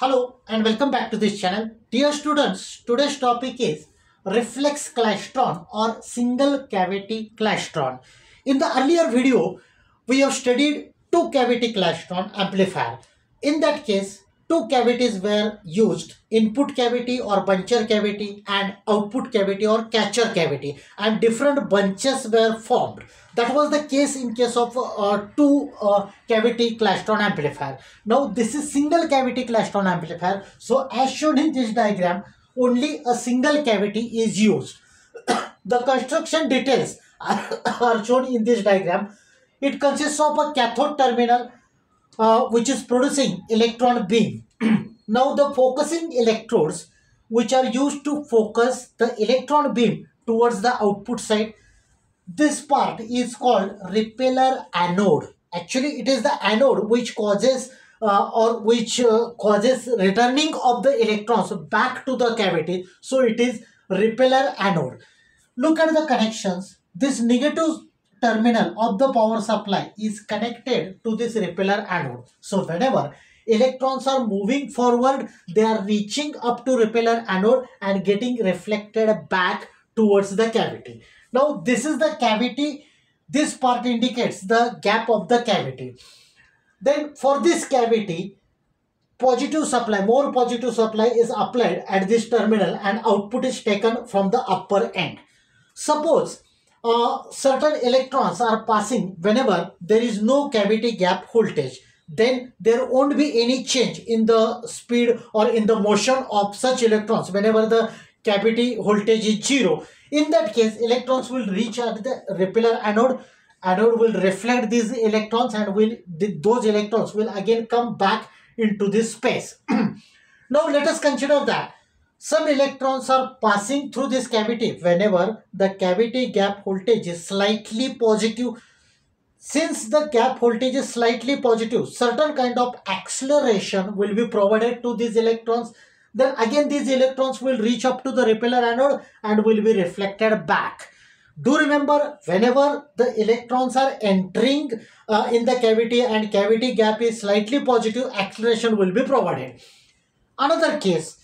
Hello and welcome back to this channel. Dear students, today's topic is reflex klystron or single cavity klystron. In the earlier video, we have studied two cavity klystron amplifier. In that case, two cavities were used, input cavity or buncher cavity and output cavity or catcher cavity and different bunches were formed. That was the case in case of uh, two uh, cavity klystron amplifier. Now this is single cavity klystron amplifier. So as shown in this diagram, only a single cavity is used. the construction details are, are shown in this diagram. It consists of a cathode terminal uh, which is producing electron beam. now the focusing electrodes which are used to focus the electron beam towards the output side this part is called repeller anode. Actually it is the anode which causes uh, or which uh, causes returning of the electrons back to the cavity. So it is repeller anode. Look at the connections. This negative terminal of the power supply is connected to this repeller anode. So whenever electrons are moving forward they are reaching up to repeller anode and getting reflected back towards the cavity now this is the cavity. This part indicates the gap of the cavity. Then for this cavity, positive supply, more positive supply is applied at this terminal and output is taken from the upper end. Suppose uh, certain electrons are passing whenever there is no cavity gap voltage then there won't be any change in the speed or in the motion of such electrons whenever the cavity voltage is zero in that case, electrons will reach at the repeller anode. Anode will reflect these electrons and will those electrons will again come back into this space. now let us consider that some electrons are passing through this cavity whenever the cavity gap voltage is slightly positive. Since the gap voltage is slightly positive, certain kind of acceleration will be provided to these electrons then again these electrons will reach up to the repeller anode and will be reflected back. Do remember whenever the electrons are entering uh, in the cavity and cavity gap is slightly positive acceleration will be provided. Another case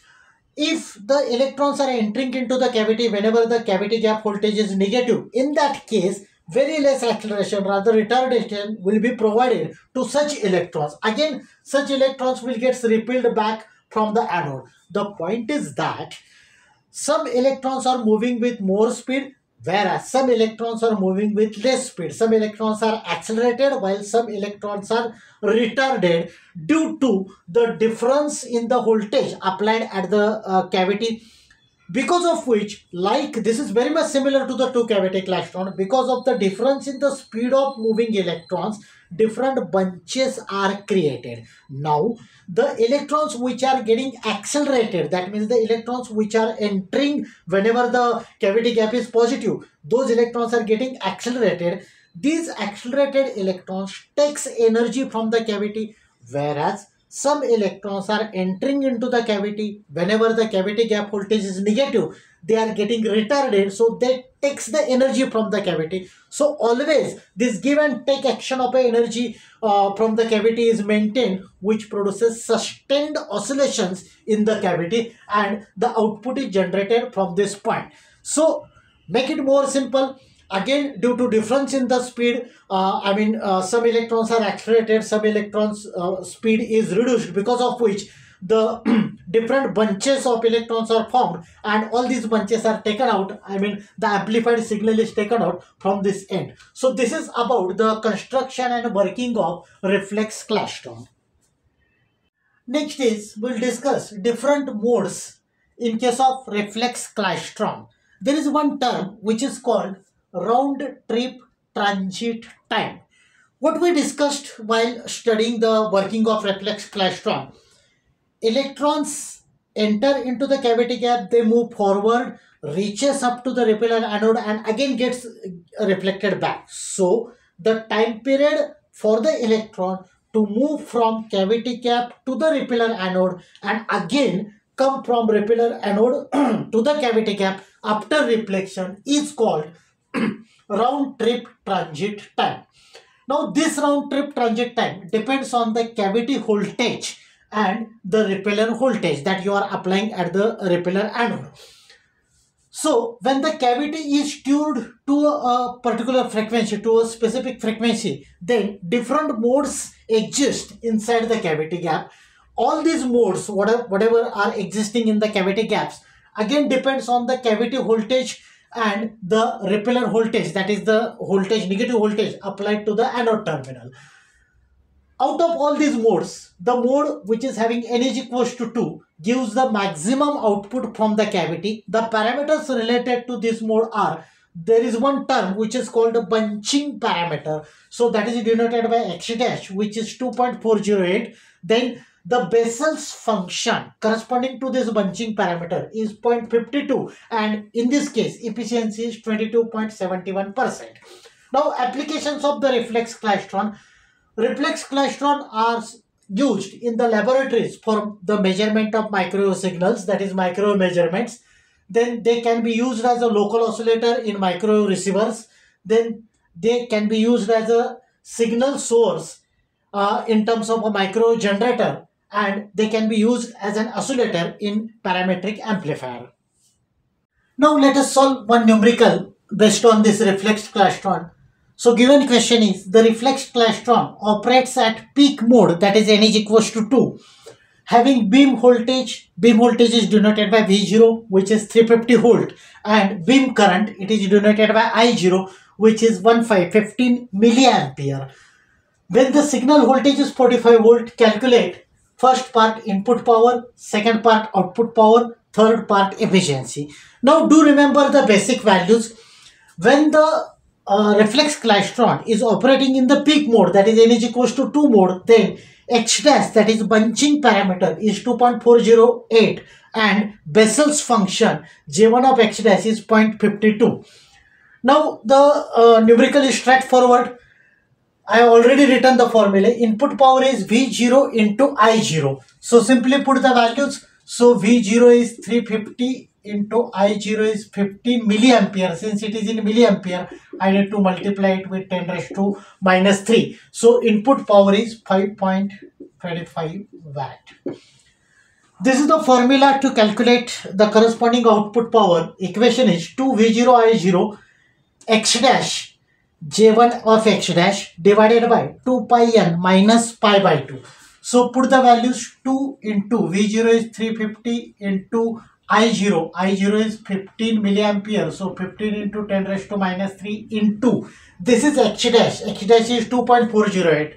if the electrons are entering into the cavity whenever the cavity gap voltage is negative in that case very less acceleration rather retardation will be provided to such electrons again such electrons will get repelled back from the anode. The point is that some electrons are moving with more speed whereas some electrons are moving with less speed. Some electrons are accelerated while some electrons are retarded due to the difference in the voltage applied at the uh, cavity because of which like this is very much similar to the two cavity klystron because of the difference in the speed of moving electrons different bunches are created. Now the electrons which are getting accelerated that means the electrons which are entering whenever the cavity gap is positive those electrons are getting accelerated. These accelerated electrons takes energy from the cavity whereas some electrons are entering into the cavity. Whenever the cavity gap voltage is negative they are getting retarded. So that takes the energy from the cavity. So always this give and take action of energy uh, from the cavity is maintained which produces sustained oscillations in the cavity and the output is generated from this point. So make it more simple again due to difference in the speed uh, i mean uh, some electrons are accelerated some electrons uh, speed is reduced because of which the different bunches of electrons are formed and all these bunches are taken out. I mean the amplified signal is taken out from this end. So this is about the construction and working of reflex klystron next is we'll discuss different modes in case of reflex klystron there is one term which is called round trip transit time. What we discussed while studying the working of reflex klystron, electrons enter into the cavity gap, they move forward, reaches up to the repeller anode and again gets reflected back. So, the time period for the electron to move from cavity gap to the repeller anode and again come from repeller anode to the cavity gap after reflection is called round trip transit time. Now this round trip transit time depends on the cavity voltage and the repeller voltage that you are applying at the repeller anode. So when the cavity is tuned to a particular frequency, to a specific frequency, then different modes exist inside the cavity gap. All these modes, whatever, whatever are existing in the cavity gaps, again depends on the cavity voltage and the repeller voltage, that is the voltage, negative voltage applied to the anode terminal out of all these modes, the mode which is having n is equals to 2 gives the maximum output from the cavity. The parameters related to this mode are there is one term which is called a bunching parameter. So that is denoted by x dash which is 2.408. Then the Bessel's function corresponding to this bunching parameter is 0.52 and in this case efficiency is 22.71%. Now applications of the reflex klystron Reflex klystron are used in the laboratories for the measurement of microwave signals, that is microwave measurements. Then they can be used as a local oscillator in microwave receivers. Then they can be used as a signal source uh, in terms of a microwave generator and they can be used as an oscillator in parametric amplifier. Now let us solve one numerical based on this reflex klystron. So given question is the reflex klystron operates at peak mode that is n is equals to 2 having beam voltage beam voltage is denoted by V0 which is 350 volt and beam current it is denoted by I0 which is 1515 milliampere. When the signal voltage is 45 volt calculate first part input power second part output power third part efficiency. Now do remember the basic values when the uh, reflex klystron is operating in the peak mode that is n is equals to 2 mode then h dash that is bunching parameter is 2.408 and Bessel's function j1 of x dash is 0.52. Now the uh, numerical is straightforward. I have already written the formula. Input power is V0 into I0. So simply put the values. So V0 is 350 into I0 is 15 milliampere. Since it is in milliampere, I need to multiply it with 10 raised to minus 3. So input power is 5.25 watt. This is the formula to calculate the corresponding output power. Equation is 2V0I0 x dash J1 of x dash divided by 2 pi n minus pi by 2. So put the values 2 into V0 is 350 into I0, I0 is 15 milliampere. So 15 into 10 raised to minus 3 into, this is x dash, x dash is 2.408,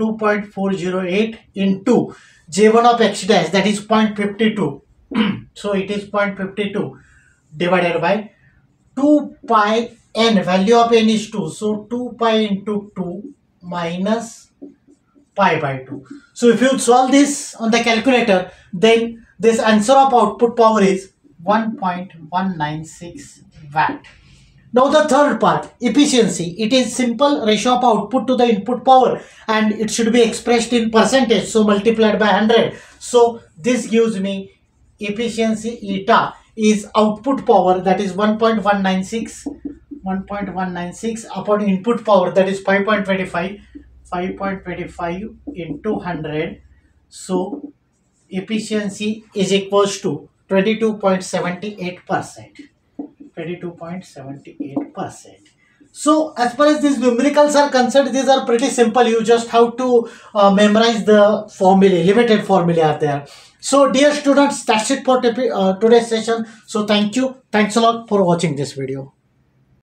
2.408 into J1 of x dash that is 0.52. so it is 0.52 divided by 2 pi n, value of n is 2. So 2 pi into 2 minus pi by 2. So if you solve this on the calculator, then this answer of output power is 1.196 watt. Now the third part, efficiency. It is simple ratio of output to the input power and it should be expressed in percentage. So multiplied by 100. So this gives me efficiency eta is output power that is 1.196 1.196 upon input power that is 5.25 5.25 into 100 so efficiency is equals to 22.78 percent. 22.78 percent. So as far as these numericals are concerned these are pretty simple. You just have to uh, memorize the formula limited formula are there. So dear students that's it for uh, today's session. So thank you. Thanks a lot for watching this video